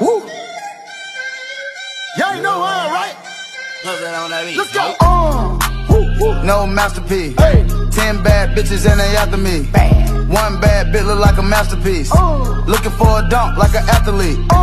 Woo. Y'all know her, right? Let's go. Uh. No masterpiece. Hey. Ten bad bitches and they after me. Bad. One bad bitch look like a masterpiece. Uh. Looking for a dump like an athlete. Oh.